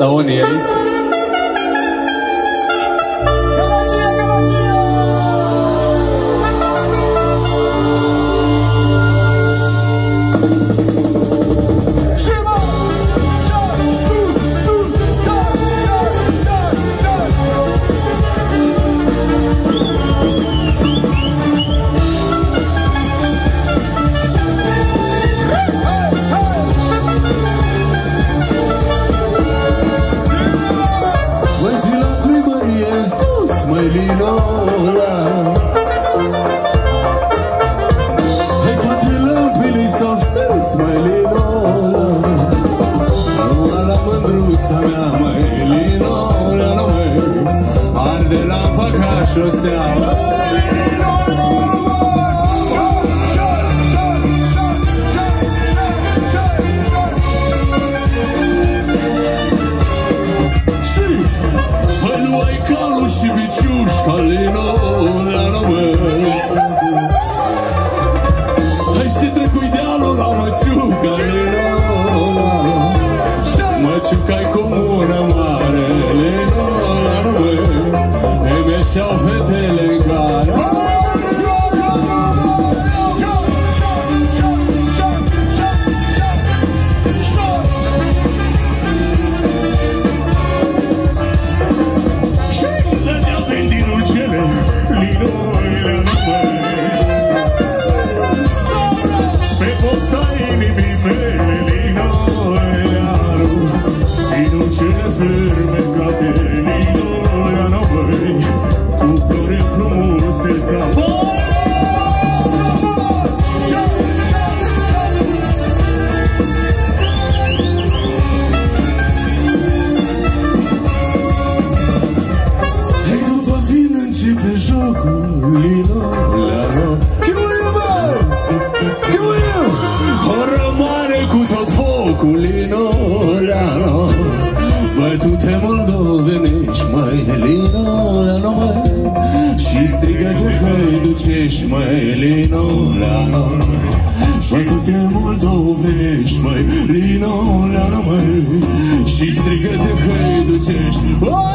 da ONU, é isso? Elina, Elina, Arde la pacașul seara Elinora Mai tu te moldovenești, mai Elinora no, mai Și strigă tu hăiducești, mai Elinora no, Mai tu te moldovenești, mai Elinora no, mai Și strigă tu hăiducești, o,